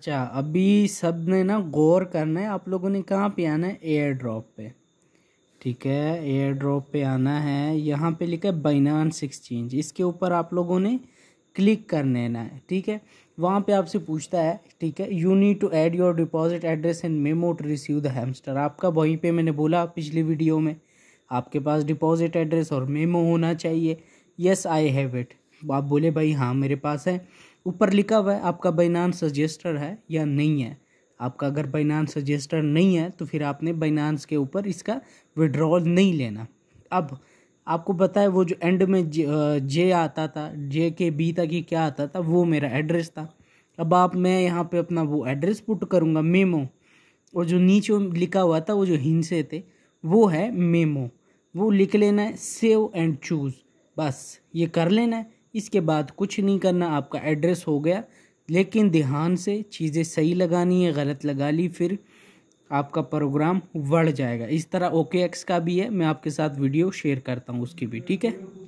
अच्छा अभी सबने ना गौर करना है, आप लोगों ने कहाँ पे आना है? एयर ड्रॉप पे। ठीक है एयर ड्रॉप पे आना है। यहाँ पे लिखा है बाइनांस एक्सचेंज इसके ऊपर आप लोगों ने क्लिक कर लेना है। ठीक है, वहाँ पे आपसे पूछता है, ठीक है you need to add your deposit address and memo to receive the Hamster आपका वहीं पे मैंने बोला पिछली वीडियो में, आपके पास डिपॉजिट एड्रेस और मेमो होना चाहिए। यस आई हैव इट आप बोले, भाई हाँ मेरे पास है। ऊपर लिखा हुआ है आपका बाइनांस रजिस्टर है या नहीं है? आपका अगर बाइनांस रजिस्टर नहीं है तो फिर आपने बाइनांस के ऊपर इसका विड्रॉल नहीं लेना। अब आपको पता है वो जो एंड में जे, जे आता था जे के बी तक ही क्या आता था वो मेरा एड्रेस था। अब आप मैं यहाँ पे अपना वो एड्रेस पुट करूँगा मेमो और जो नीचे लिखा हुआ था वो जो हिंसे थे वो है मेमो वो लिख लेना है सेव एंड चूज़ बस ये कर लेना है इसके बाद कुछ नहीं करना, आपका एड्रेस हो गया। लेकिन ध्यान से चीज़ें सही लगानी है, गलत लगा ली, फिर आपका प्रोग्राम बढ़ जाएगा। इस तरह ओके एक्स का भी है, मैं आपके साथ वीडियो शेयर करता हूँ उसकी भी, ठीक है?